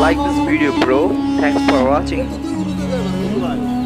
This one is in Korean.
Like this video bro, thanks for watching.